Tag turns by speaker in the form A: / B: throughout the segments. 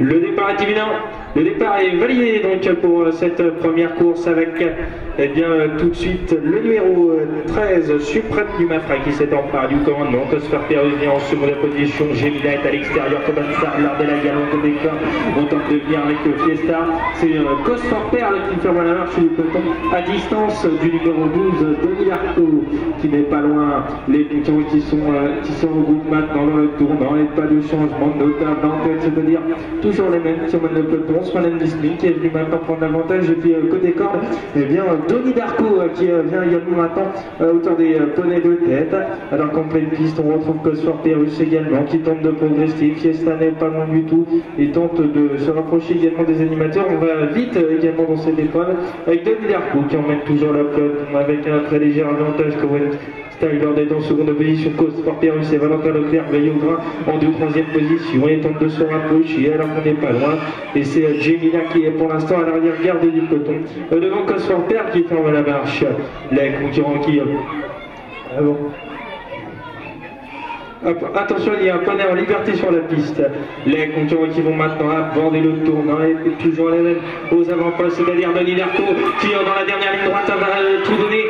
A: Le départ est imminent. Le départ est validé donc pour cette première course avec eh bien, tout de suite le numéro 13 Suprême du Mafra qui s'est emparé du commandement. Cosper Perus vient en seconde position. Gemina est à l'extérieur comme ça. L'art de la galante des cas. On tente de venir avec le Fiesta. C'est Cosper Perle qui ferme la marche du peloton à distance du numéro 12 Denis qui n'est pas loin. Les piétons qui sont, qui sont au groupe maintenant dans le tournant et pas de changement notable en tête, c'est-à-dire toujours les mêmes qui emmènent le peloton. Swanen Disney qui est venu maintenant prendre l'avantage et puis euh, côté corde, eh bien Darko euh, qui euh, vient également maintenant autour des poneys de tête. Alors qu'en pleine piste, on retrouve Cosfor Perus également qui tente de progresser. Fiesta n'est pas loin du tout et tente de se rapprocher également des animateurs. On va vite également dans cette épreuve avec Donny Darko qui emmène toujours la peloton avec un très léger avantage que Tyler est en seconde position, Cause Fort Perus et Valentin Leclerc veille au grain en deux troisième position et tente de se rapprocher alors qu'on n'est pas loin. Et c'est euh, Jemina qui est pour l'instant à l'arrière-garde du peloton. Euh, devant Cause Fort qui ferme la marche. Les concurrents qui... Euh, ah. Attention, il y a un poney en liberté sur la piste. Les concurrents qui vont maintenant aborder le tournant et toujours les mêmes aux avant-postes, c'est-à-dire Denis Lerco qui dans la dernière ligne droite va tout donner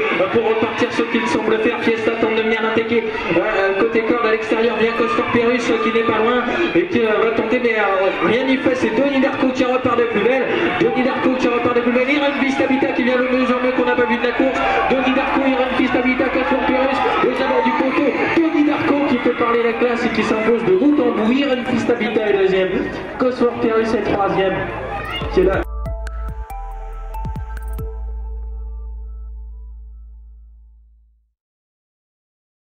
A: l'attaquer euh, côté corde à l'extérieur, bien Cosfor Perus qui n'est pas loin et qui euh, va tenter, mais euh, rien n'y fait. C'est Denis Lerco qui repart de plus belle. Denis Lerco qui repart de plus belle. Irene Vistabita qui vient le mieux mieux qu'on n'a pas vu de la course. Denis Darko, Irene Vistabita, Cosfor Perus, les abords du poteau. Denis Darko qui fait parler la classe et qui s'impose de route en bout. Irene Vistabita est deuxième. Cosfor Perus est troisième. Là.